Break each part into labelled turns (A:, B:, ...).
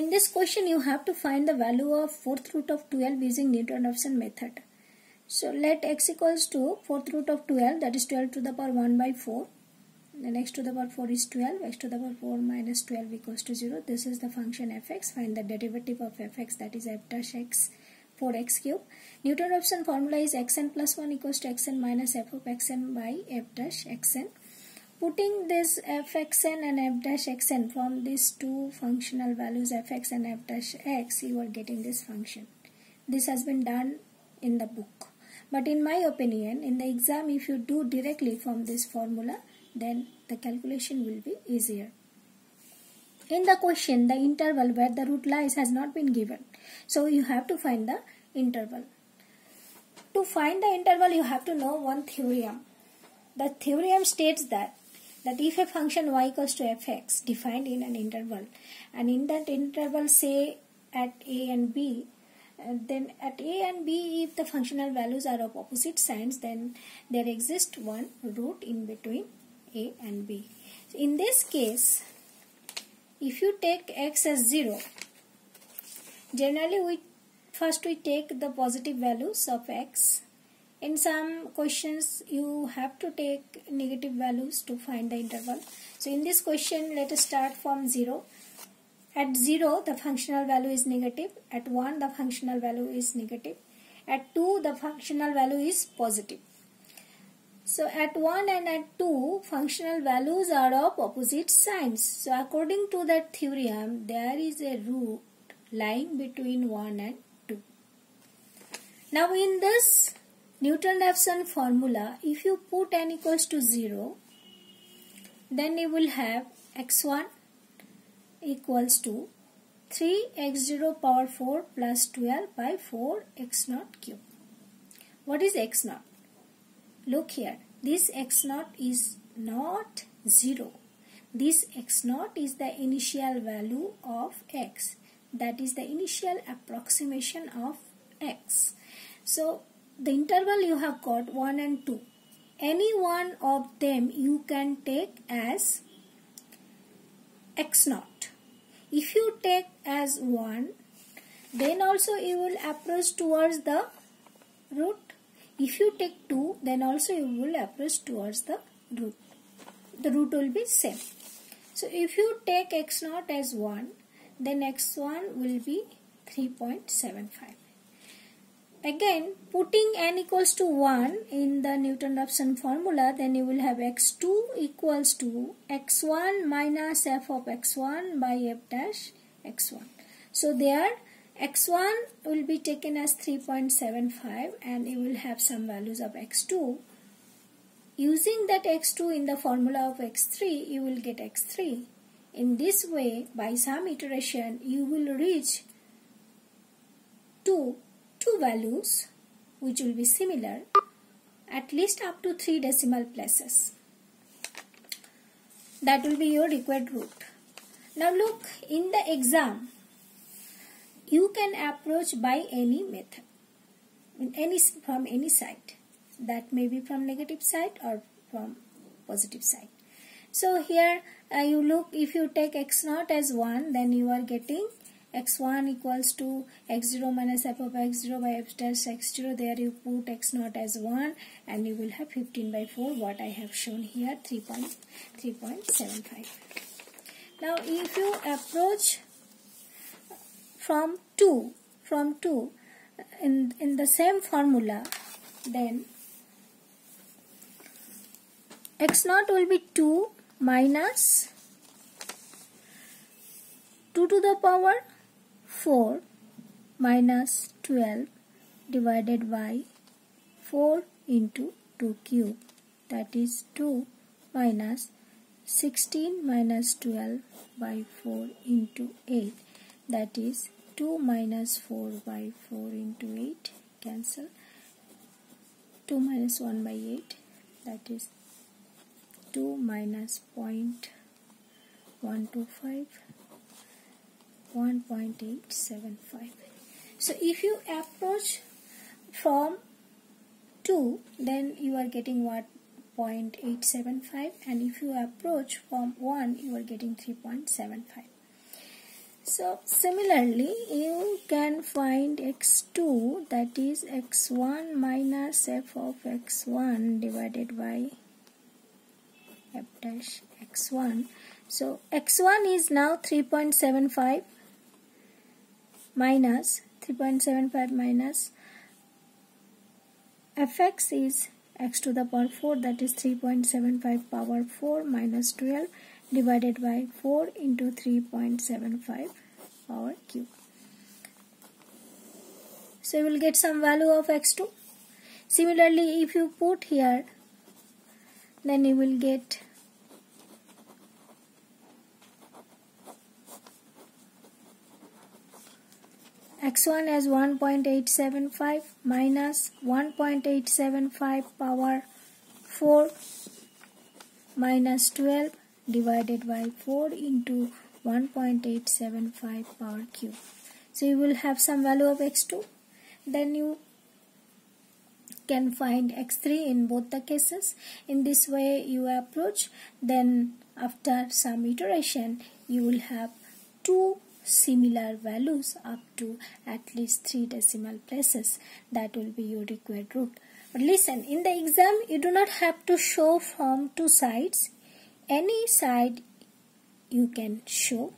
A: in this question you have to find the value of fourth root of 12 using Newton-Raphson method. So let x equals to fourth root of 12 that is 12 to the power 1 by 4 then x to the power 4 is 12 x to the power 4 minus 12 equals to 0 this is the function fx find the derivative of fx that is f dash x 4x cube. Newton-Raphson formula is xn plus 1 equals to xn minus f of xn by f dash xn putting this fxn and f dash xn from these two functional values fx and f dash x you are getting this function this has been done in the book but in my opinion in the exam if you do directly from this formula then the calculation will be easier. In the question, the interval where the root lies has not been given. So you have to find the interval. To find the interval, you have to know one theorem. The theorem states that that if a function y equals to fx defined in an interval and in that interval say at a and b uh, then at a and b if the functional values are of opposite signs then there exists one root in between a and B. In this case, if you take x as 0, generally we first we take the positive values of x. In some questions you have to take negative values to find the interval. So in this question let us start from 0. At 0 the functional value is negative. At 1 the functional value is negative. At 2 the functional value is positive. So at 1 and at 2 functional values are of opposite signs. So according to that theorem there is a root lying between 1 and 2. Now in this Newton-Raphson formula if you put n equals to 0 then you will have x1 equals to 3x0 power 4 plus 12 by 4 x 0 cube. What is x 0 Look here, this x naught is not 0. This x naught is the initial value of x. That is the initial approximation of x. So, the interval you have got 1 and 2. Any one of them you can take as x naught. If you take as 1, then also you will approach towards the root if you take 2, then also you will approach towards the root. The root will be same. So if you take x 0 as 1, then x1 will be 3.75. Again, putting n equals to 1 in the Newton-Raphson formula, then you will have x2 equals to x1 minus f of x1 by f dash x1. So there x1 will be taken as 3.75 and you will have some values of x2 using that x2 in the formula of x3 you will get x3 in this way by some iteration you will reach to two values which will be similar at least up to three decimal places. That will be your required root. Now look in the exam you can approach by any method any from any side. That may be from negative side or from positive side. So here uh, you look if you take x naught as 1 then you are getting x1 equals to x0 minus f of x0 by f dash x0 there you put x naught as 1 and you will have 15 by 4 what I have shown here 3.3.75 now if you approach from 2 from 2 uh, in in the same formula then x naught will be 2 minus 2 to the power 4 minus 12 divided by 4 into 2 cube. That is 2 minus 16 minus 12 by 4 into 8 that is 2 minus 4 by 4 into 8 cancel. 2 minus 1 by 8 that is 2 minus point 125 1.875 so if you approach from 2 then you are getting what? 0.875 and if you approach from 1 you are getting 3.75 So similarly you can find x2 that is x1 minus f of x1 divided by f dash x1. So x1 is now 3.75 minus 3.75 minus fx is x to the power 4 that is 3.75 power 4 minus 12 divided by 4 into 3.75 power cube. So you will get some value of x2. Similarly, if you put here, then you will get x1 as 1.875 minus 1.875 power 4 minus 12 divided by 4 into 1.875 power cube. So you will have some value of x2. Then you can find x3 in both the cases. In this way you approach. Then after some iteration you will have two similar values up to at least three decimal places. That will be your required root. But listen, in the exam you do not have to show from two sides. Any side you can show.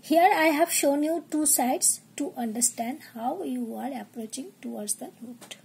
A: Here I have shown you two sides to understand how you are approaching towards the root.